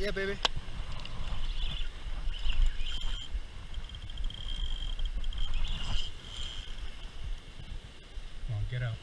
Yeah, baby. Come on, get out.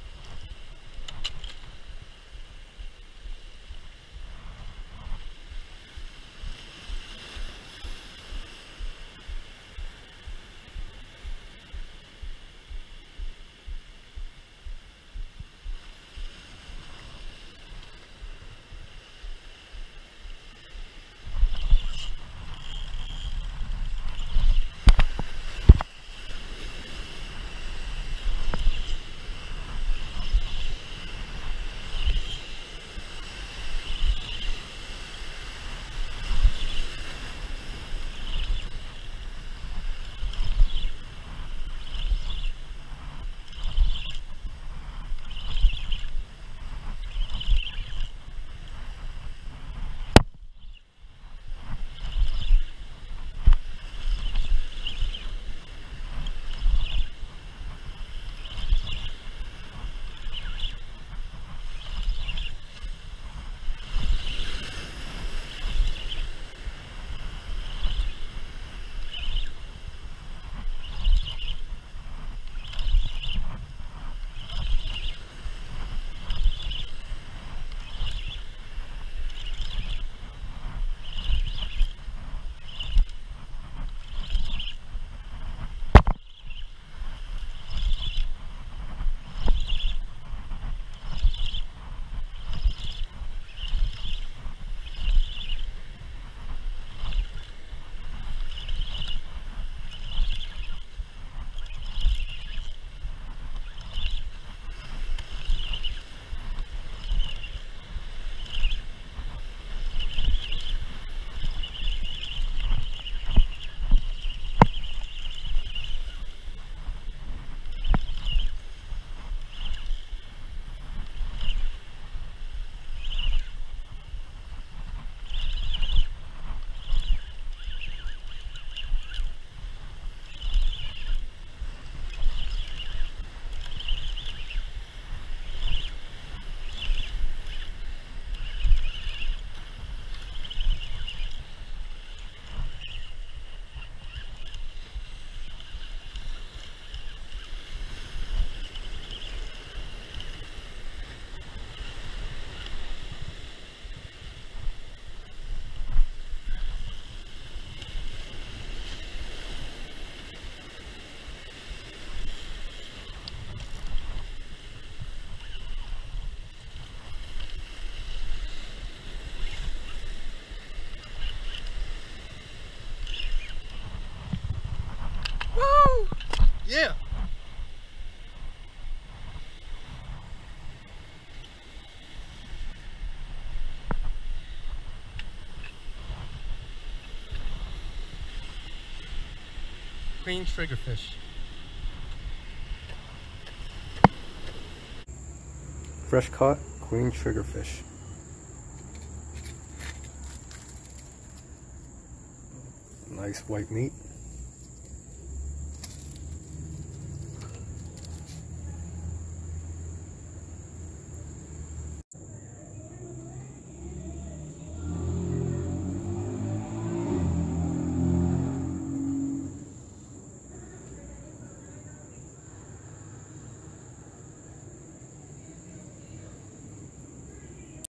Yeah. Queen triggerfish. Fresh caught queen triggerfish. Nice white meat.